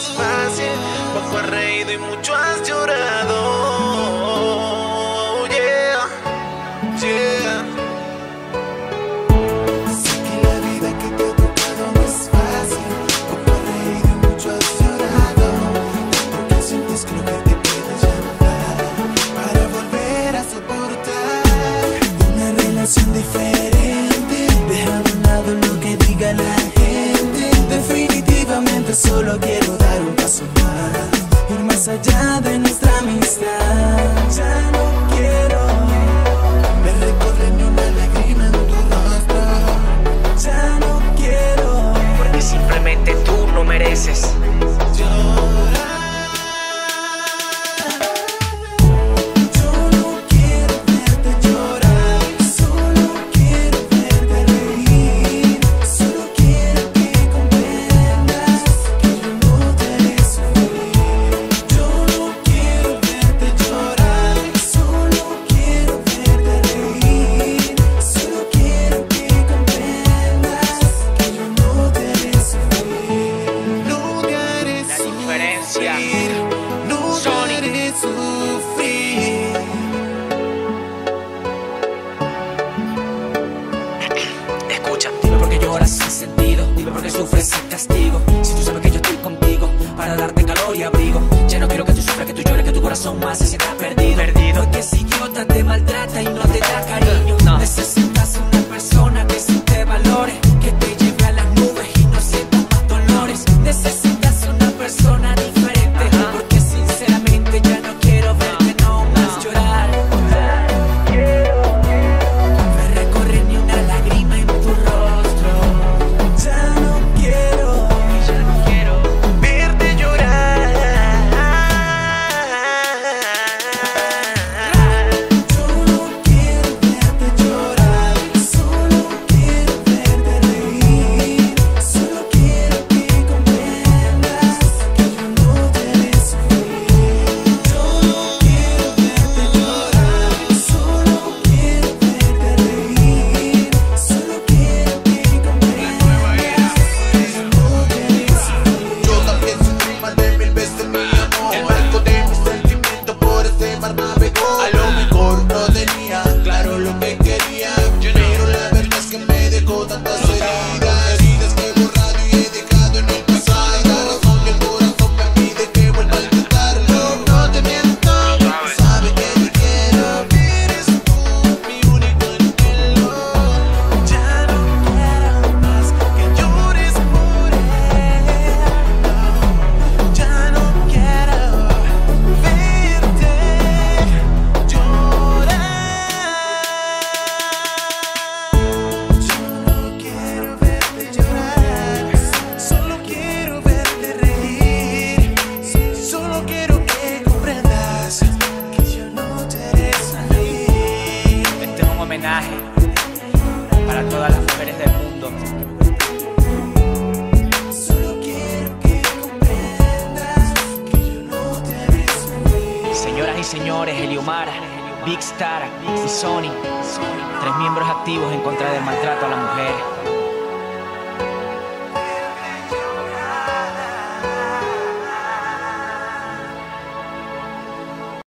es fácil. Poco has reído y mucho has llorado. Yeah, yeah. Sé que la vida que te ha tocado no es fácil. Poco has reído y mucho has llorado. Tanto que sientes que lo que te queda ya no para volver a soportar una relación diferente. Yo solo quiero dar un paso más, ir más allá de nuestra amistad. Dime por qué sufres ese castigo. Si tú sabes que yo estoy contigo Para darte calor y abrigo. Ya no quiero que tú sufras, que tú llores Que tu corazón más se sienta perdido. Perdido. Porque si idiota te maltrata y no te da cariño no. Necesito parceira. Y señores, Eliomara, Big Star y Sony, tres miembros activos en contra del maltrato a la mujer.